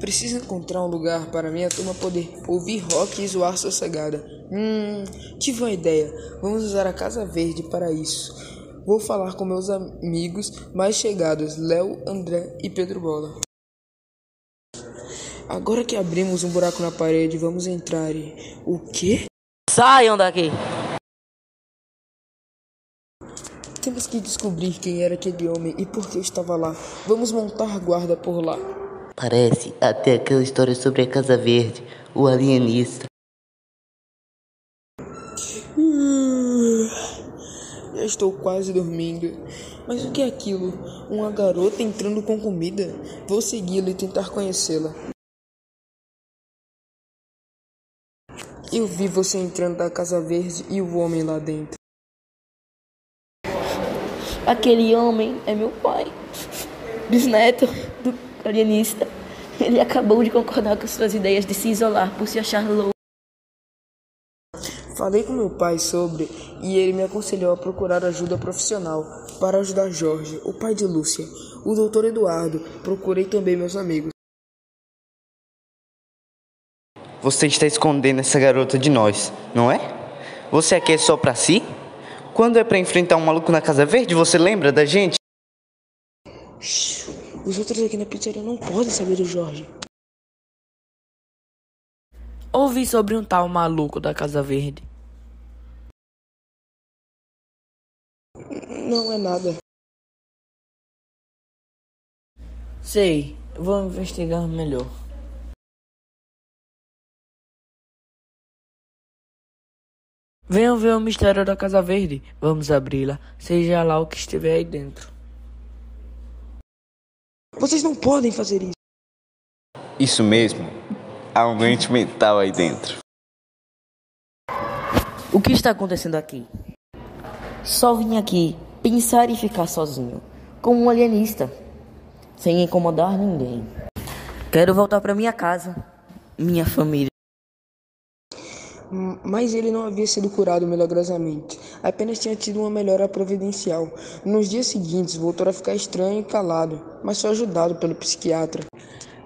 Preciso encontrar um lugar para minha turma poder ouvir rock e zoar sossegada. Hum, tive uma ideia. Vamos usar a Casa Verde para isso. Vou falar com meus amigos mais chegados, Léo, André e Pedro Bola. Agora que abrimos um buraco na parede, vamos entrar e. O quê? Saiam daqui! Temos que descobrir quem era aquele homem e por que estava lá. Vamos montar guarda por lá. Parece até aquela história sobre a Casa Verde, o alienista. Já estou quase dormindo. Mas o que é aquilo? Uma garota entrando com comida? Vou segui-la e tentar conhecê-la. Eu vi você entrando da Casa Verde e o homem lá dentro. Aquele homem é meu pai, bisneto do alienista. Ele acabou de concordar com suas ideias de se isolar por se achar louco. Falei com meu pai sobre e ele me aconselhou a procurar ajuda profissional para ajudar Jorge, o pai de Lúcia, o doutor Eduardo. Procurei também meus amigos. Você está escondendo essa garota de nós, não é? Você aqui é só pra si? Quando é pra enfrentar um maluco na Casa Verde, você lembra da gente? Os outros aqui na pizzaria não podem saber do Jorge. Ouvi sobre um tal maluco da Casa Verde. Não é nada. Sei, vou investigar melhor. Venham ver o mistério da Casa Verde. Vamos abri-la, seja lá o que estiver aí dentro. Vocês não podem fazer isso. Isso mesmo. Há um doente mental aí dentro. O que está acontecendo aqui? Só vim aqui pensar e ficar sozinho, como um alienista, sem incomodar ninguém. Quero voltar para minha casa, minha família. Mas ele não havia sido curado milagrosamente, apenas tinha tido uma melhora providencial. Nos dias seguintes, voltou a ficar estranho e calado, mas foi ajudado pelo psiquiatra.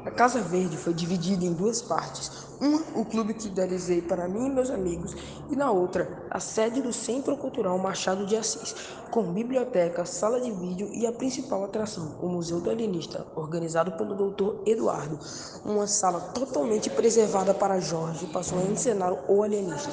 A Casa Verde foi dividida em duas partes. Uma, o clube que idealizei para mim e meus amigos, e na outra, a sede do Centro Cultural Machado de Assis, com biblioteca, sala de vídeo e a principal atração, o Museu do Alienista, organizado pelo Dr. Eduardo. Uma sala totalmente preservada para Jorge, passou a encenar o alienista.